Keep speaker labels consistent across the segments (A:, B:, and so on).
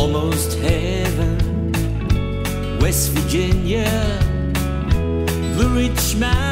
A: almost heaven, West Virginia, the rich man.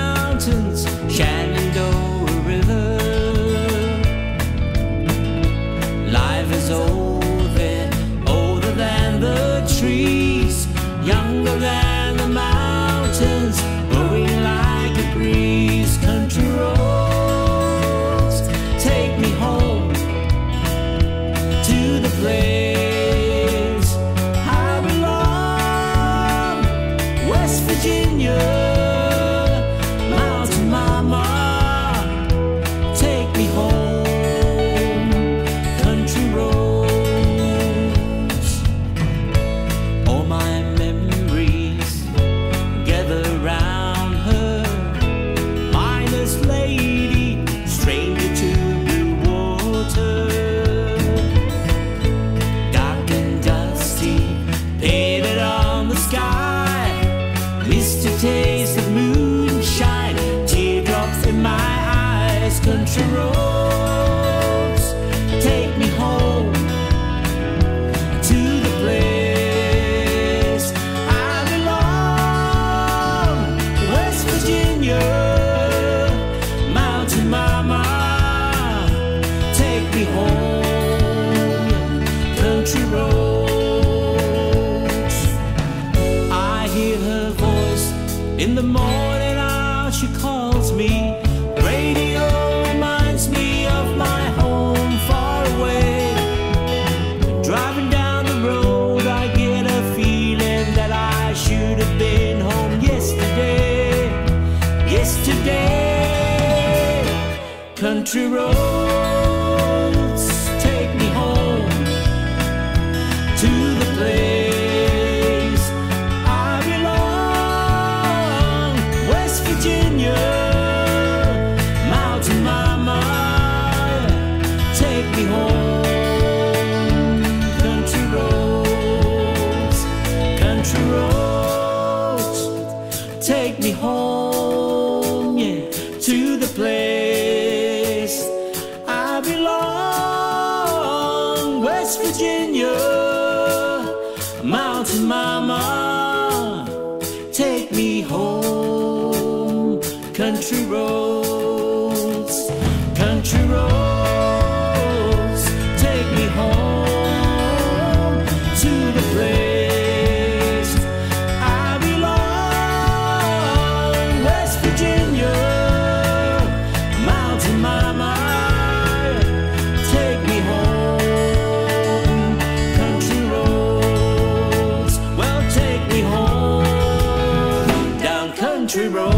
A: country roads take me home to the place I belong. West Virginia, Mountain Mama, take me home, country roads. I hear her voice in the morning. today. Country road. West Virginia, Mountain Mama, take me home, country roads, country roads. Bro. roll.